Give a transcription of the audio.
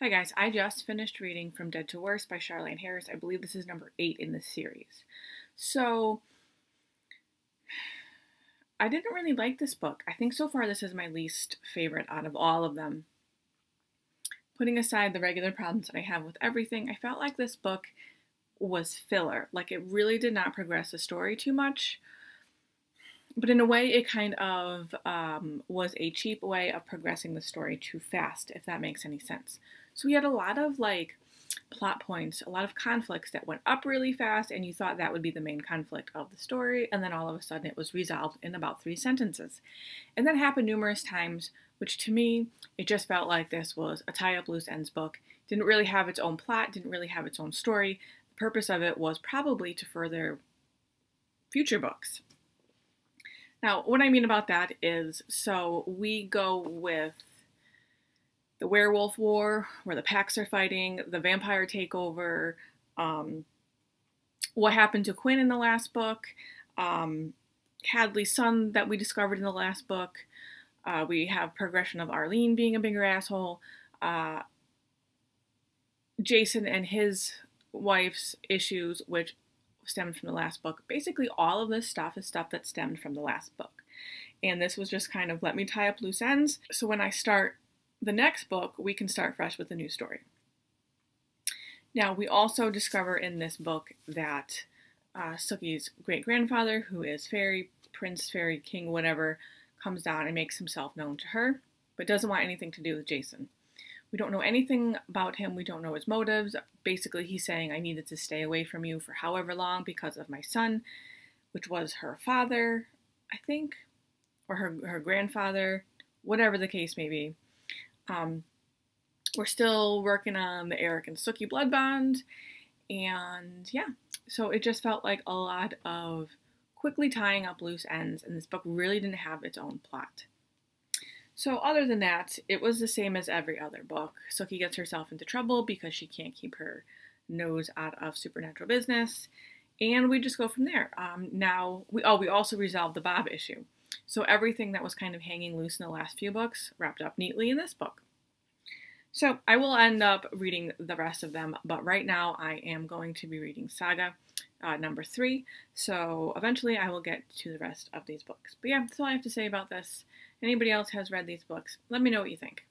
Hi guys, I just finished reading From Dead to Worse by Charlaine Harris. I believe this is number eight in this series. So, I didn't really like this book. I think so far this is my least favorite out of all of them. Putting aside the regular problems that I have with everything, I felt like this book was filler. Like it really did not progress the story too much. But in a way, it kind of um, was a cheap way of progressing the story too fast, if that makes any sense. So we had a lot of like plot points, a lot of conflicts that went up really fast, and you thought that would be the main conflict of the story, and then all of a sudden it was resolved in about three sentences. And that happened numerous times, which to me, it just felt like this was a tie up loose ends book. Didn't really have its own plot, didn't really have its own story. The purpose of it was probably to further future books. Now, what I mean about that is so we go with the werewolf war, where the packs are fighting, the vampire takeover, um, what happened to Quinn in the last book, um, Hadley's son that we discovered in the last book. Uh, we have progression of Arlene being a bigger asshole. Uh, Jason and his wife's issues, which stemmed from the last book. Basically, all of this stuff is stuff that stemmed from the last book. And this was just kind of let me tie up loose ends. So when I start the next book, we can start fresh with a new story. Now, we also discover in this book that uh, Sookie's great grandfather, who is fairy, prince, fairy, king, whatever, comes down and makes himself known to her, but doesn't want anything to do with Jason. We don't know anything about him. We don't know his motives. Basically, he's saying, I needed to stay away from you for however long because of my son, which was her father, I think, or her, her grandfather, whatever the case may be. Um, we're still working on the Eric and Sookie blood bond, and yeah, so it just felt like a lot of quickly tying up loose ends, and this book really didn't have its own plot. So, other than that, it was the same as every other book. Sookie gets herself into trouble because she can't keep her nose out of supernatural business, and we just go from there. Um, now, we oh, we also resolved the Bob issue. So everything that was kind of hanging loose in the last few books wrapped up neatly in this book. So I will end up reading the rest of them, but right now I am going to be reading Saga uh, number three. So eventually I will get to the rest of these books. But yeah, that's all I have to say about this. Anybody else has read these books? Let me know what you think.